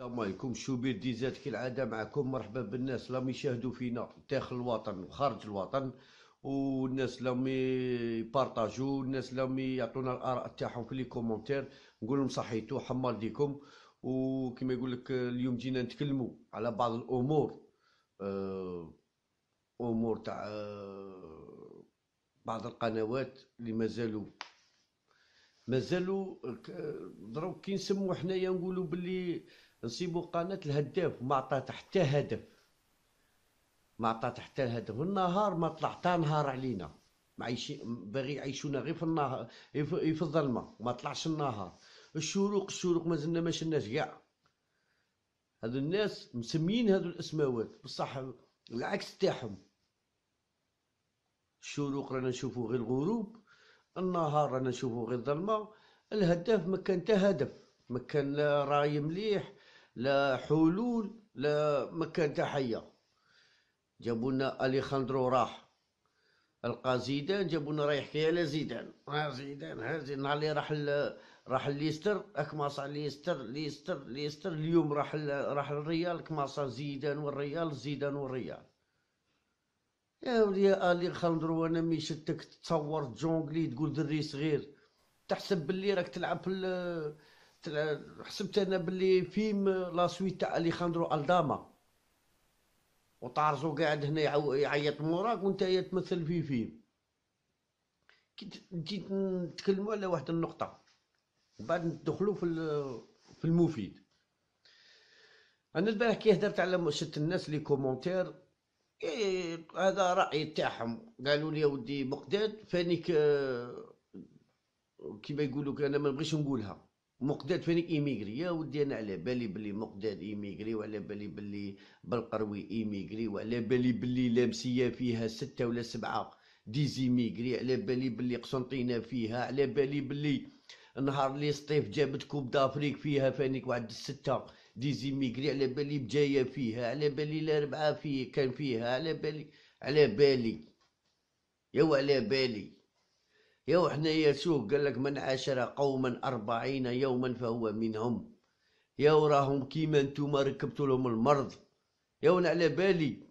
السلام عليكم. شوبير ديزات كالعادة معكم. مرحبا بالناس اللي يشاهدوا فينا داخل الوطن وخارج الوطن والناس اللي يبارطاجوا والناس اللي يعطونا الآراء تاعهم في لي كومونتير. نقول لهم صحيتو حمال ديكم. وكما يقول لك اليوم جينا نتكلموا على بعض الأمور. آه، أمور تاع آه، بعض القنوات اللي مازالوا مازالوا دروك كي نسموا حنايا نقولوا باللي نصيبوا قناة الهداف ما عطات حتى هدف. ما عطات حتى هدف النهار ما طلع حتى نهار علينا. معيشي باغي يعيشونا غير في النهار في الظلمة. ما طلعش النهار. الشروق الشروق مازلنا ما شناش كاع. هذو الناس مسميين هذو الأسماوات. بصح العكس تاعهم. الشروق رانا نشوفو غير الغروب النهار رانا نشوفو غير الظلمة. الهداف ما كان تا هدف. ما كان لا راي مليح لا حلول لا مكان تحية. جابوا لنا أليخاندرو راح. ألقى زيدان جابوا لنا رايح يحكي على زيدان. ها زيدان ها زيدان. نهار اللي راح راح ليستر اكماصا ليستر ليستر ليستر. اليوم راح راح الريال كماصا زيدان والريال زيدان والريال. يا ولي أليخاندرو أنا مي شتك تصور jongler تقول دري صغير؟ تحسب باللي راك تلعب في حسبت أنا باللي فيلم la suite تاع أليخاندرو ألداما. وطارزو قاعد هنا يعيط موراك وانت تمثل في فيلم. كي نتكلموا على واحد النقطة. وبعد ندخلوا في في المفيد. أنا البارح كي هدرت على شت الناس les commentaires إيه هذا رأي تاعهم. قالوا لي يا ودي مقداد فانيك كيما يقولوا أنا ما نبغيش نقولها. مقداد فين émigré. يا ودي أنا على بالي بلي مقداد émigré وعلى بالي بلي بالقروي émigré وعلى بالي بلي لامسية فيها ستة ولا سبعة des émigrés على بالي بلي قسنطينة فيها. على بالي بلي نهار لي سطيف جابت coupe d'Afrique فيها فانيك واحد الستة des immigrés على بالي بجاية فيها. على بالي الأربعة فيه كان فيها. على بالي على بالي. يو على بالي. يا حنايا شوف قال لك من عاشر قوما أربعين يوما فهو منهم. يا راهم كيما نتوما ركبتوا لهم المرض. يا على بالي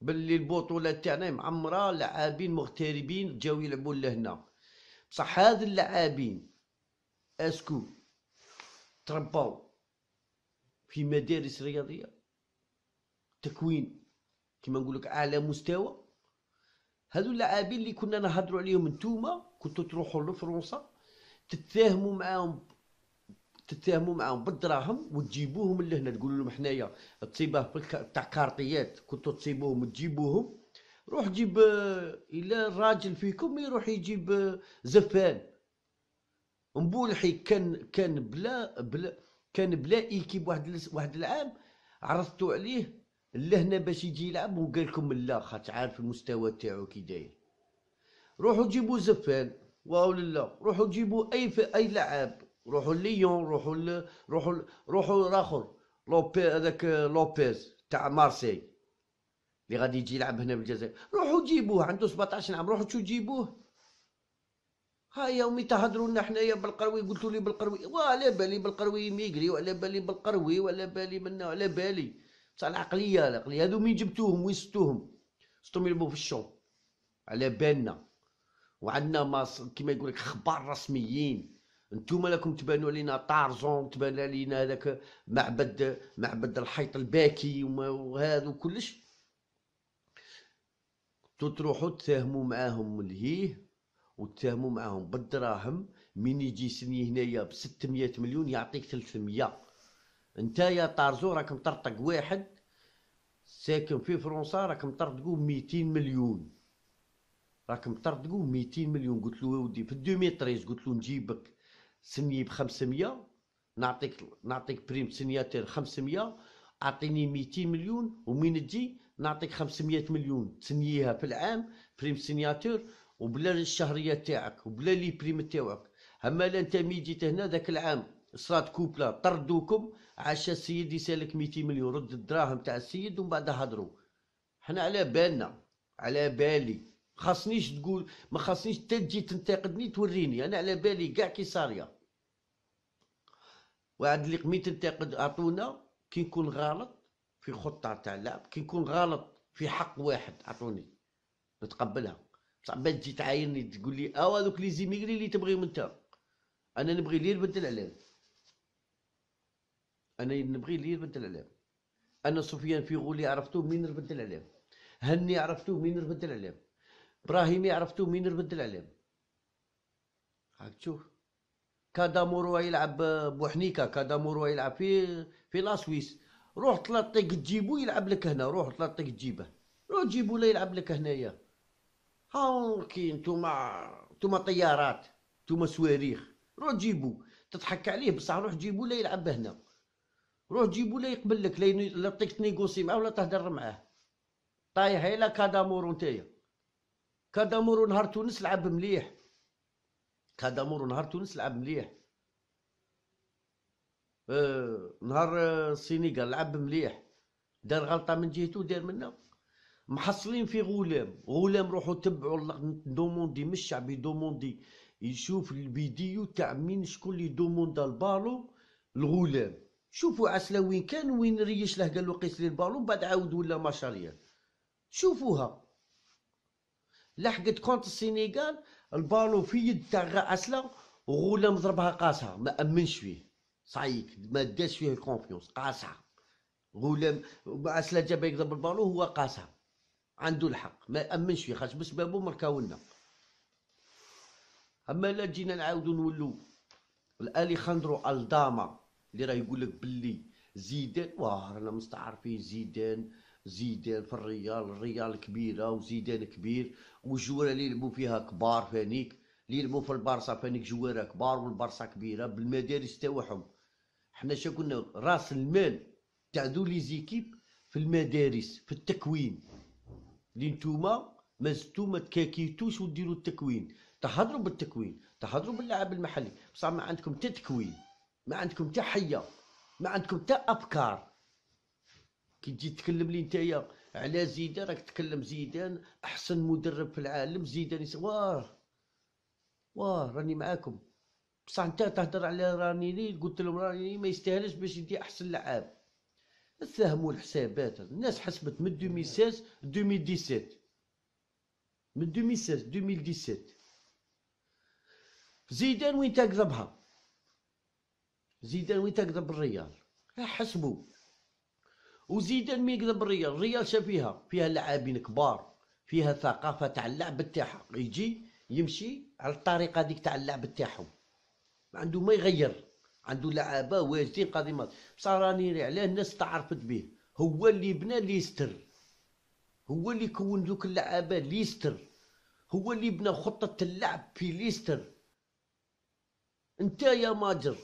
باللي البطولة تاعنا معمرة لاعبين مغتربين جاو يلعبوا لهنا. بصح هاد اللاعبين اسكو ترباو في مدارس رياضية؟ تكوين كما نقولك أعلى مستوى؟ هذو اللاعبين اللي كنا نهضروا عليهم نتوما كنتو تروحوا لفرنسا تتفاهموا معاهم تتفاهموا معاهم بالدراهم وتجيبوهم لهنا. تقولوا لهم حنايا تصيبه تاع كارطيات كنتو تصيبوهم تجيبوهم روح جيب إلى الراجل فيكم يروح يجيب زفان. مبولحي كان كان بلا بلا كان بلا équipe واحد واحد العام عرضتوا عليه لهنا باش يجي يلعب وقال لكم لا خاطر عارف المستوى تاعو كي داير. روحوا جيبوا زفان ولا روحوا جيبوا أي أي لاعب. روحوا ليون روحوا ل... روحوا ل... روحوا الآخر لوبي هذاك لوبيز تاع مارسي اللي غادي يجي يلعب هنا بالجزائر. روحوا جيبوه عنده 17 عام روحوا جيبوه؟ ها يومي تهضروا لنا حنايا بالقروي. قلتوا لي بالقروي. وعلى بالي بالقروي ميغري وعلى بالي بالقروي وعلى بالي منا وعلى بالي. بصح العقلية العقلية هادو مين جبتوهم؟ وين ستوهم؟ ستهم يلعبوا في الشو على بالنا. وعندنا ماس كيما يقول لك أخبار رسميين. انتوما لكم تبانوا علينا طارزون تبان علينا هذاك معبد معبد الحيط الباكي وهذا كلش تروحوا تفاهموا معاهم ملهيه وتفاهموا معاهم بالدراهم. من يجي سني هنايا ب 600 مليون يعطيك 300 انت يا طارزو راك مطرطق واحد ساكن في فرنسا راك مطرطقو 200 مليون. راك مطرطقو 200 مليون. قلت له ودي في 2013 قلت له نجيبك سني ب 500 نعطيك نعطيك prime signature 500 أعطيني 200 مليون ومين تجي؟ نعطيك 500 مليون. تسنيها في العام prime signature وبلا الشهرية تاعك وبلا les primes تاعك. اما لا انت مي جيت هنا ذاك العام. صرات كوبلا طردوكم عاش السيد يسالك 200 مليون رد الدراهم تاع السيد ومن بعد هضروا. حنا على بالنا على بالي. خاصنيش تقول ما خاصنيش تجي تنتقدني توريني. أنا على بالي كاع كي صارية. واحد اللي قميت ننتقد عطونا كي نكون غلط في خطة تاع اللعب كي نكون غلط في حق واحد عطوني نتقبلها. بصح بعد تجي تعايرني تقول لي آه هذوك لي زيميغري اللي تبغيهم أنت. أنا نبغي اللي يبدل عليه أنا نبغي اللي يبدل عليه أنا سفيان في غولي عرفتوه مين نبدل عليه هني عرفتوه مين نبدل عليه إبراهيمي عرفتوه مين نبدل عليه هاك تشوف كادامورو يلعب بوحنيكا كادامورو يلعب في في لاسويس روح تلطق تجيبو يلعب لك هنا روح تلطق تجيبه. روح جيبو له يلعب لك هنايا. هاكي نتوما نتوما طيارات نتوما صواريخ روح جيبو تضحك عليه بصح روح جيبو له يلعب هنا. روح جيبو له يقبل لك لا طيق تنيغوسي معاه ولا تهدر معاه. طايح إلى كادامورو نتايا. كادامورو نهار تونس لعب مليح. كادامورو نهار تونس لعب مليح. آه نهار السينيغال لعب مليح. دار غلطة من جهته دار منا محصلين في غولام. غولام روحوا تبعوا دوموندي مش الشعب يدوموندي يشوف الفيديو تاع مين شكون اللي دوموندا البالو. الغولام. شوفوا عسلا وين كان وين ريش له قال له قيس لي البالون بعد عاود ولا ماشاريال شوفوها. لحقت كونت السينيغال البالون في يد تاع عسلا وغولام ضربها قاسها. ما أمنش فيه. صعيب ما داش فيه الكونفيونس قاسها. غولام عسلا جاب يضرب البالون هو قاسها. عنده الحق. ما أمنش فيه خاطر بسببه مركاولنا أما لا جينا نعاودو نولو. الأليخاندرو ألداما. اللي راه يقول لك باللي زيدان واه رانا مستعرفين زيدان زيدان في الريال الريال كبيرة وزيدان كبير والجواره اللي يلعبوا فيها كبار فانيك اللي يلعبوا في البارسا فانيك جوارة كبار والبارسا كبيرة بالمدارس تاعهم حنا شا قلنا راس المال تاع ذو لي زيكيب في المدارس في التكوين. اللي نتوما ما زدتو ما تكاكيتوش وديروا التكوين. تهضروا بالتكوين تهضروا باللاعب المحلي بصح ما عندكم تا تكوين. ما عندكم تا حية ما عندكم تا افكار كي تجي تكلم لي نتايا على زيدان راك تكلم زيدان أحسن مدرب في العالم زيدان واه واه راني معاكم. بصح أنت تهضر على رانيني قلت لهم رانيني ما يستاهلش باش يدي أحسن لعاب. فهموا الحسابات. الناس حسبت من 2016 2017 من 2016 2017 زيدان وين تكذبها زيدان وين تكذب الريال حسبوا وزيدان مين يكذب الريال الريال شا فيها فيها لاعبين كبار فيها ثقافة تاع اللعب تاعها. يجي يمشي على الطريقة هذيك تاع اللعب تاعهم. عنده ما يغير. عنده لعابة واجدين قادمات بصح راني علاه الناس تعرفت به هو اللي بنى ليستر. هو اللي كون ذوك اللعابة ليستر. هو اللي بنى خطة اللعب في ليستر. انت يا ماجر.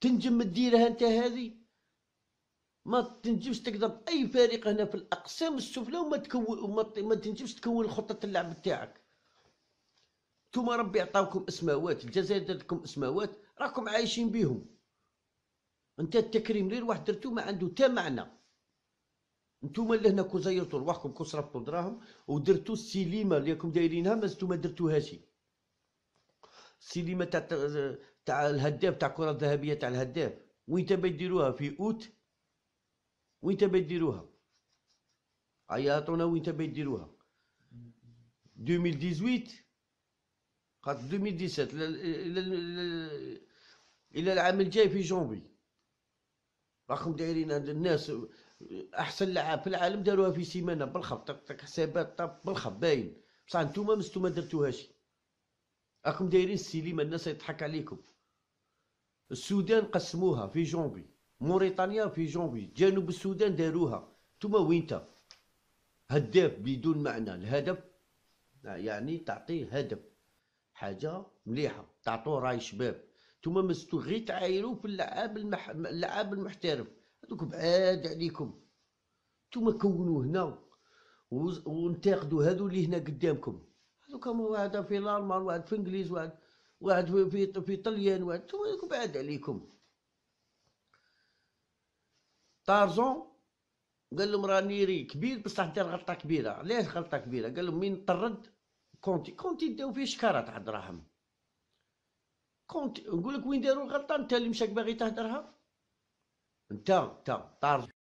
تنجم تديرها انت هذه؟ ما تنجمش تقدر اي فريق هنا في الأقسام السفلى وما تكون وما ما تنجمش تكون خطة اللعب تاعك نتوما ربي عطاوكم أسماوات الجزائر دارتكم أسماوات راكم عايشين بيهم انت التكريم ليه واحد درتو ما عنده تا معنى. نتوما اللي هنا كو زيرتو رواحكم كو صرفتو دراهم ودرتو السيليمه اللي راكم دايرينها ما درتوهاش. السيليمه تاع تاع الهداف تاع الكرة الذهبية تاع الهداف. وين تبي ديروها؟ في أوت. وين تبي ديروها؟ عيطونا وين تبي ديروها. 2018 خاطر 2017 إلى العام الجاي في جونفي. راكم دايرين الناس. أحسن لعاب في العالم داروها في سيمانة. بالخط حسابات. بالخط باين. بصح نتوما مستو ما درتوهاش. راكم دايرين السيليمه الناس يضحك عليكم. السودان قسموها في جونفي موريتانيا في جونفي جنوب السودان داروها. نتوما وينتا؟ هداف بدون معنى. الهدف يعني تعطيه هدف. حاجة مليحة. تعطوه راي شباب. نتوما مستو غير تعايروا في اللعاب المح... اللعاب المحترف. هذوك بعاد عليكم. نتوما كونوا هنا وانتقدوا هذو اللي هنا قدامكم. هذوك واحد في الالمان واحد في انجليز واحد واحد في في, طليان واحد بعاد عليكم؟ طارزون قال لهم راني كبير بصح دار غلطة كبيرة. علاش غلطة كبيرة؟ قال لهم مين طرد كونتي. كونتي داو فيه شكارة تاع دراهم. كونتي نقول لك وين داروا الغلطة؟ انت اللي مشاك باغي تهدرها انت انت طار